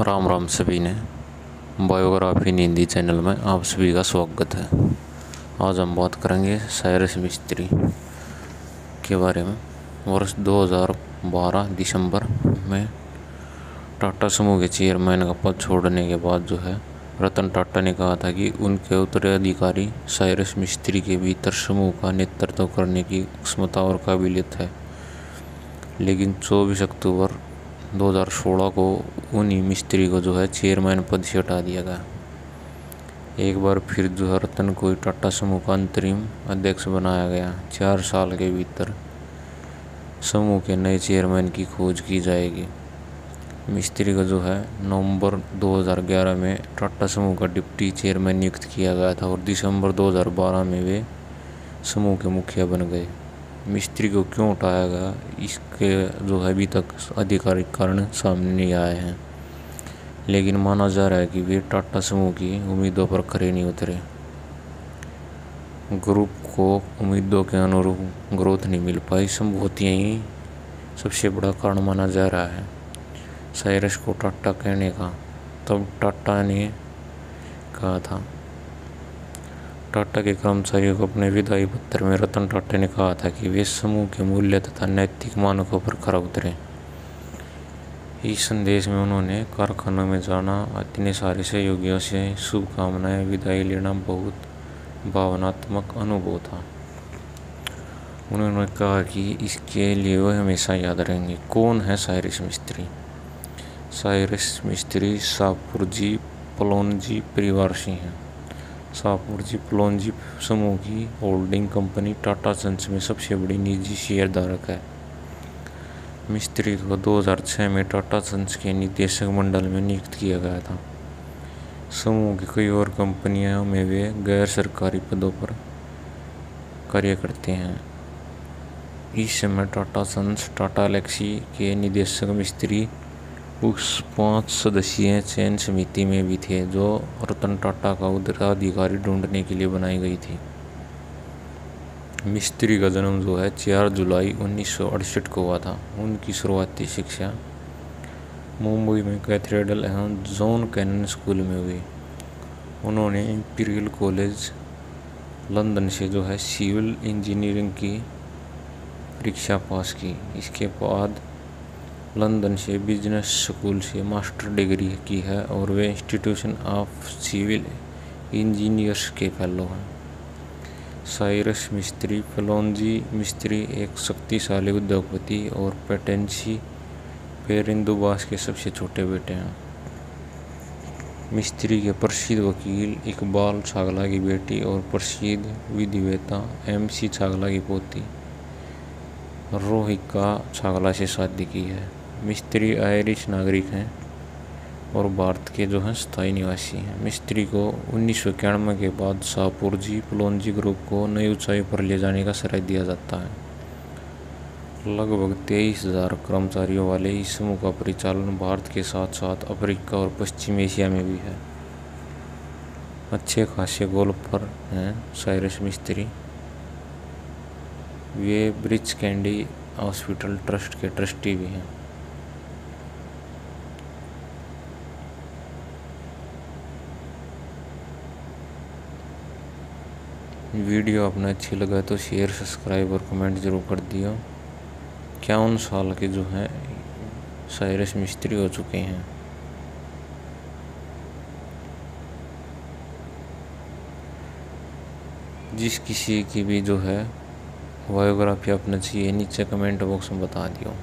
राम राम सभी ने biography Hindi channel में आप सभी का स्वागत है। आज हम बात करेंगे साइरस मिस्त्री के बारे में। वर्ष 2012 दिसंबर में टाटा समूह के चेयरमैन का पद छोड़ने के बाद जो है, रतन टाटा ने कहा था कि उनके उत्तराधिकारी साइरस मिस्त्री के भीतर समूह का नेतृत्व करने की क्षमता और काबिलियत है। लेकिन 24 अक्टूबर 2016 को उन्हीं मिस्त्री को जो है चेयरमैन पद से हटा दिया गया। एक बार फिर जो है रतन को टाटा समूह का अंतरिम अध्यक्ष बनाया गया। चार साल के भीतर समूह के नए चेयरमैन की खोज की जाएगी। मिस्त्री को जो है नवंबर 2011 में टाटा समूह का डिप्टी चेयरमैन नियुक्त किया गया था और दिसंबर 2012 में वे समूह के मुखिया बन गए। मिस्त्री को क्यों उठाया गया? इसके जो है अभी तक आधिकारिक कारण सामने नहीं आए हैं। लेकिन माना जा रहा है कि वे टाटा समूह की उम्मीदों पर खरे नहीं उतरे। ग्रुप को उम्मीदों के अनुरूप ग्रोथ नहीं मिल पाई। संभवत यही सबसे बड़ा कारण माना जा रहा है। साइरस को टाटा कहने का। तब टाटा ने कहा था टाटा के कर्मचारियों को अपने विदाई पत्र में रतन टाटा ने कहा था कि वे समूह के मूल्य तथा नैतिक मानकों पर खरा उतरे। इस संदेश में उन्होंने कारखानों में जाना, इतने सारे सहयोगियों से शुभकामनाएँ, विदाई लेना बहुत भावनात्मक अनुभव था। उन्होंने कहा कि इसके लिए वह हमेशा याद रहेंगे, कौन है साइरिस मिस्त्री? साइरिस मिस्त्री सापुर जी पलोन जी परिवार से हैं। शाहपुर जी प्लोनजी समूह की होल्डिंग कंपनी टाटा सन्स में सबसे बड़ी निजी शेयरधारक है। मिस्त्री को 2006 में टाटा सन्स के निदेशक मंडल में नियुक्त किया गया था। समूह की कई और कंपनियों में वे गैर सरकारी पदों पर कार्य करते हैं। इस समय टाटा सन्स, टाटा एलेक्सी के निदेशक मिस्त्री उस पाँच सदस्यीय चयन समिति में भी थे, जो रतन टाटा का उत्तराधिकारी ढूँढने के लिए बनाई गई थी। मिस्त्री का जन्म जो है, चार जुलाई उन्नीस सौ अड़सठ को हुआ था। उनकी शुरुआती शिक्षा मुंबई में कैथेड्रल एवं जॉन कैनन स्कूल में हुई। उन्होंने इंपीरियल कॉलेज लंदन से जो है, सिविल इंजीनियरिंग की परीक्षा पास की। इसके बाद लंदन से बिज़नेस स्कूल से मास्टर डिग्री की है और वे इंस्टीट्यूशन ऑफ़ सिविल इंजीनियर्स के फेलो हैं। साइरस मिस्त्री, फलोंजी मिस्त्री, एक शक्तिशाली उद्योगपति और पेटेंसी पेरिंदुबास के सबसे छोटे बेटे हैं। मिस्त्री के प्रसिद्ध वकील इकबाल छागला की बेटी और प्रसिद्ध विधिवेता एम सी छागला की पोती रोहिका छागला से शादी की है। मिस्त्री आयरिश नागरिक हैं और भारत के जो हैं स्थायी निवासी हैं। मिस्त्री को उन्नीस सौ इक्यानवे के बाद शाहपुर जी पलोनजी ग्रुप को नई ऊंचाई पर ले जाने का श्रेय दिया जाता है। लगभग तेईस हज़ार कर्मचारियों वाले इस समूह का परिचालन भारत के साथ साथ अफ्रीका और पश्चिम एशिया में भी है। अच्छे खासे गोल्फर हैं साइरस मिस्त्री। वे ब्रिज कैंडी हॉस्पिटल ट्रस्ट के ट्रस्टी भी हैं। वीडियो आपने अच्छी लगा तो शेयर सब्सक्राइब और कमेंट ज़रूर कर दियो। उन साल के जो हैं, साइरस मिस्त्री हो चुके हैं? जिस किसी की भी जो है बायोग्राफी अपना चाहिए, नीचे कमेंट बॉक्स में बता दियो।